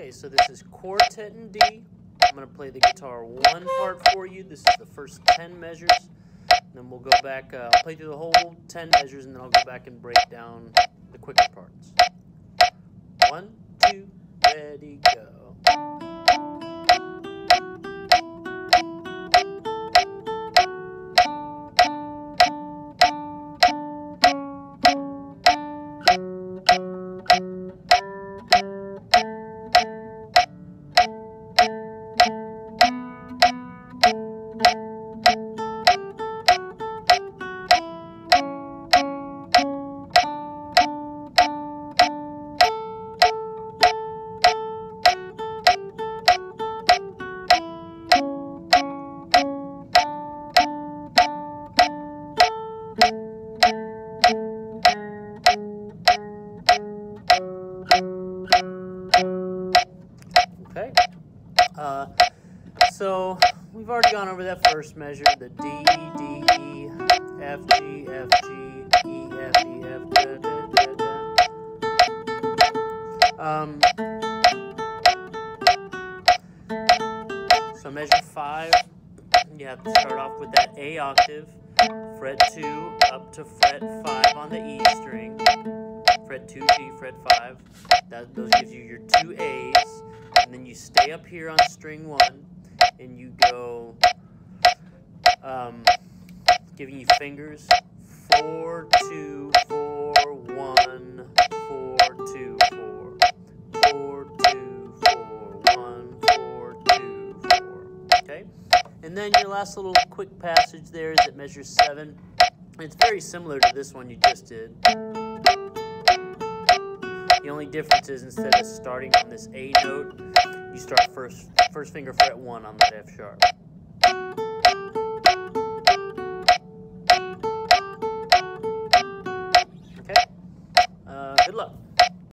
Okay, so this is quartet in D. I'm going to play the guitar one part for you. This is the first 10 measures. Then we'll go back, uh, I'll play through the whole 10 measures, and then I'll go back and break down the quicker parts. Uh, so we've already gone over that first measure, the D, D, E, F, G, F, G, E, F, E, F, da, da, da, da. Um, so measure five, you have to start off with that A octave, fret two up to fret five on the E string, fret two G, fret five. That those gives you your two A's, and then you stay up here on string one, and you go, um, giving you fingers, four two four one four two four, four two four one four two four. Okay, and then your last little quick passage there is at measure seven. It's very similar to this one you just did. The only difference is instead of starting on this A note, you start first first finger fret one on that F sharp. Okay. Uh, good luck.